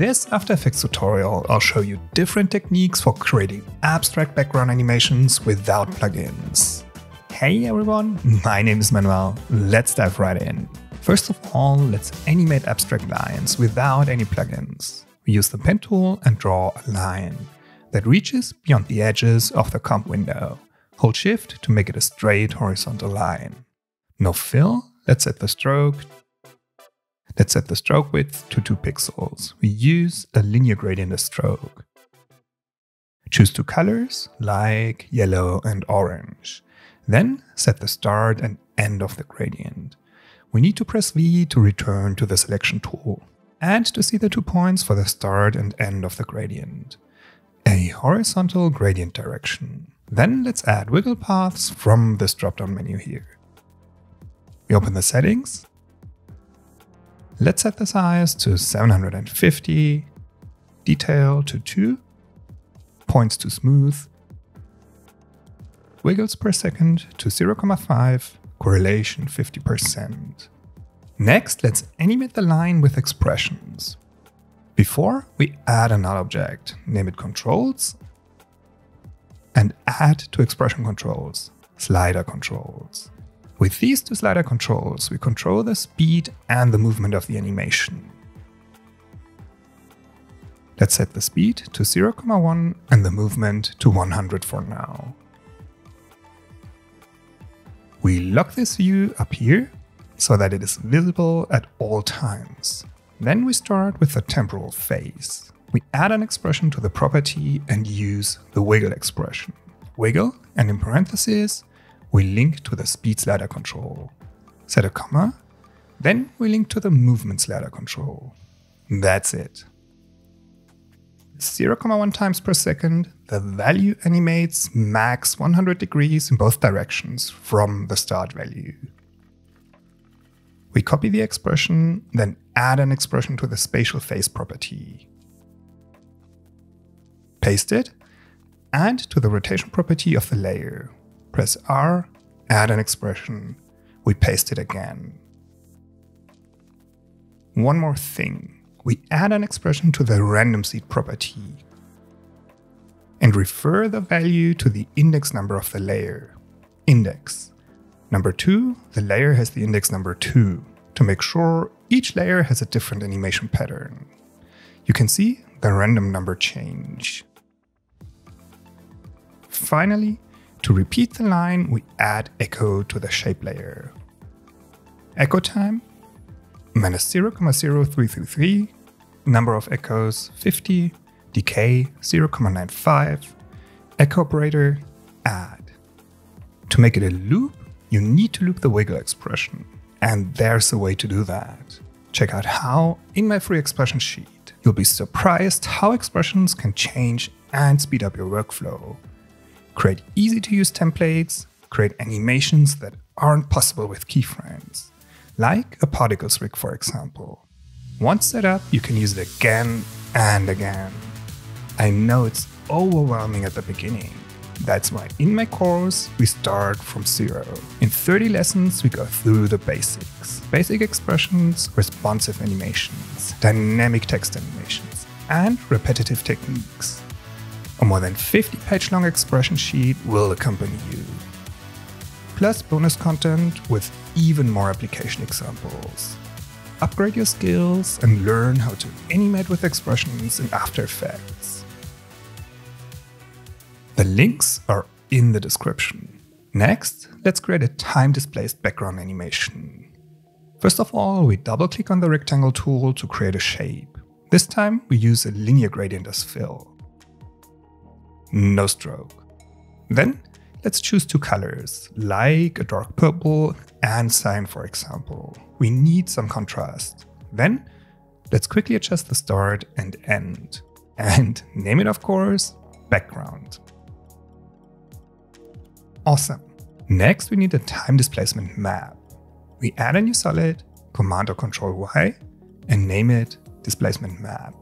this After Effects tutorial, I'll show you different techniques for creating abstract background animations without plugins. Hey everyone, my name is Manuel. Let's dive right in. First of all, let's animate abstract lines without any plugins. We use the pen tool and draw a line that reaches beyond the edges of the comp window. Hold shift to make it a straight horizontal line. No fill, let's set the stroke Let's set the stroke width to 2 pixels. We use a linear gradient as stroke. Choose two colors, like yellow and orange. Then set the start and end of the gradient. We need to press V to return to the selection tool and to see the two points for the start and end of the gradient. A horizontal gradient direction. Then let's add wiggle paths from this drop-down menu here. We open the settings Let's set the size to 750, detail to 2, points to smooth, wiggles per second to 0,5, correlation 50%. Next, let's animate the line with expressions. Before, we add a null object, name it controls, and add to expression controls, slider controls. With these two slider controls, we control the speed and the movement of the animation. Let's set the speed to 0,1 and the movement to 100 for now. We lock this view up here so that it is visible at all times. Then we start with the temporal phase. We add an expression to the property and use the wiggle expression. Wiggle, and in parentheses, we link to the speed slider control. Set a comma, then we link to the movement slider control. That's it. 0,1 times per second, the value animates max 100 degrees in both directions from the start value. We copy the expression, then add an expression to the spatial phase property. Paste it, add to the rotation property of the layer. Press R, add an expression. We paste it again. One more thing. We add an expression to the random seed property and refer the value to the index number of the layer. Index. Number 2, the layer has the index number 2 to make sure each layer has a different animation pattern. You can see the random number change. Finally, to repeat the line, we add echo to the shape layer. Echo time minus 0, 0,0333, number of echoes 50, decay 0,95, echo operator add. To make it a loop, you need to loop the wiggle expression. And there's a way to do that. Check out how in my free expression sheet. You'll be surprised how expressions can change and speed up your workflow create easy to use templates, create animations that aren't possible with keyframes, like a particles rig, for example. Once set up, you can use it again and again. I know it's overwhelming at the beginning. That's why in my course, we start from zero. In 30 lessons, we go through the basics. Basic expressions, responsive animations, dynamic text animations, and repetitive techniques. A more than 50 page long expression sheet will accompany you. Plus bonus content with even more application examples. Upgrade your skills and learn how to animate with expressions in After Effects. The links are in the description. Next, let's create a time-displaced background animation. First of all, we double-click on the rectangle tool to create a shape. This time, we use a linear gradient as fill no stroke. Then let's choose two colors, like a dark purple and cyan for example. We need some contrast. Then let's quickly adjust the start and end. And name it of course, background. Awesome. Next we need a time displacement map. We add a new solid, Command or Control Y, and name it displacement map.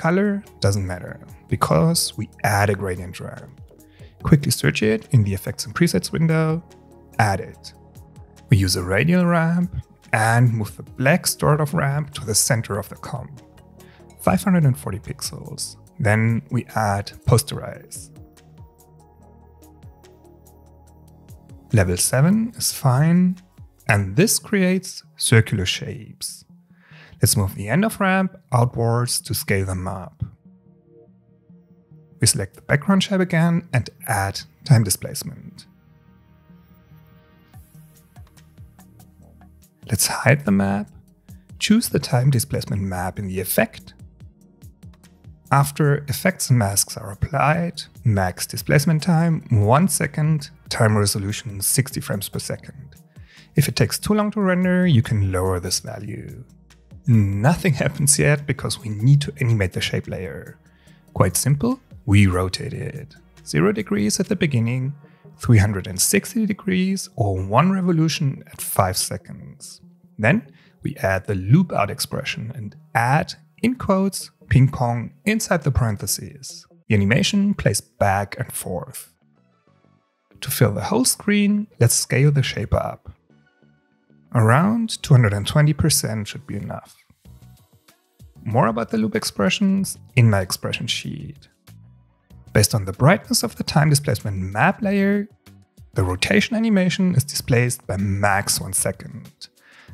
Color doesn't matter because we add a gradient ramp. Quickly search it in the Effects and Presets window, add it. We use a radial ramp and move the black start of ramp to the center of the comp. 540 pixels. Then we add posterize. Level 7 is fine, and this creates circular shapes. Let's move the end of ramp outwards to scale them up. We select the background shape again and add time displacement. Let's hide the map, choose the time displacement map in the effect. After effects and masks are applied, max displacement time 1 second, time resolution 60 frames per second. If it takes too long to render, you can lower this value. Nothing happens yet because we need to animate the shape layer. Quite simple, we rotate it. 0 degrees at the beginning, 360 degrees or 1 revolution at 5 seconds. Then we add the loop out expression and add, in quotes, ping pong inside the parentheses. The animation plays back and forth. To fill the whole screen, let's scale the shape up. Around 220% should be enough. More about the loop expressions in my expression sheet. Based on the brightness of the time displacement map layer, the rotation animation is displaced by max 1 second.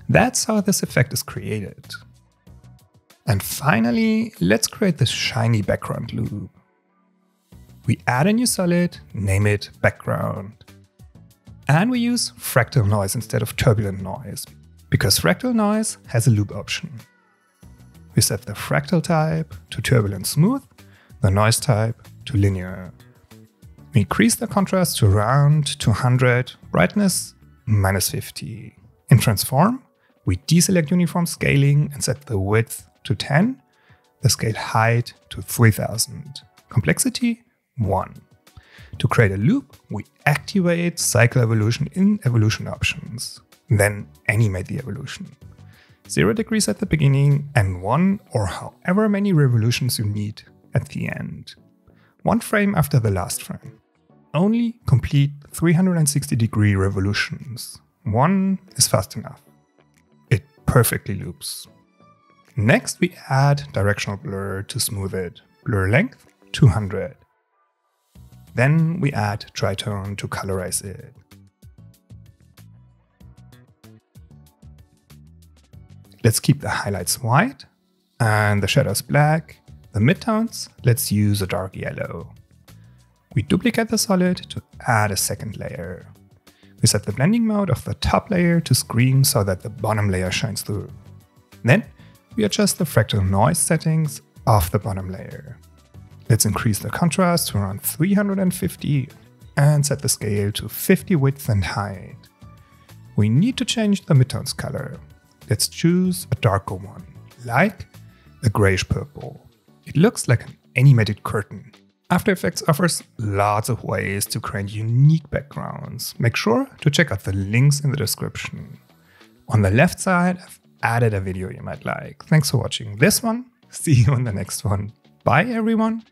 That's how this effect is created. And finally, let's create this shiny background loop. We add a new solid, name it background. And we use fractal noise instead of turbulent noise, because fractal noise has a loop option. We set the fractal type to turbulent smooth, the noise type to linear. We increase the contrast to around 200, brightness minus 50. In transform, we deselect uniform scaling and set the width to 10, the scale height to 3000, complexity 1. To create a loop, we activate cycle evolution in evolution options, then animate the evolution. 0 degrees at the beginning and 1 or however many revolutions you need at the end. One frame after the last frame. Only complete 360 degree revolutions. One is fast enough. It perfectly loops. Next we add directional blur to smooth it. Blur length 200. Then we add tritone to colorize it. Let's keep the highlights white and the shadows black. The midtones, let's use a dark yellow. We duplicate the solid to add a second layer. We set the blending mode of the top layer to screen so that the bottom layer shines through. Then we adjust the fractal noise settings of the bottom layer. Let's increase the contrast to around 350 and set the scale to 50 width and height. We need to change the midtones color. Let's choose a darker one, like a grayish purple. It looks like an animated curtain. After Effects offers lots of ways to create unique backgrounds. Make sure to check out the links in the description. On the left side, I've added a video you might like. Thanks for watching this one. See you on the next one. Bye everyone.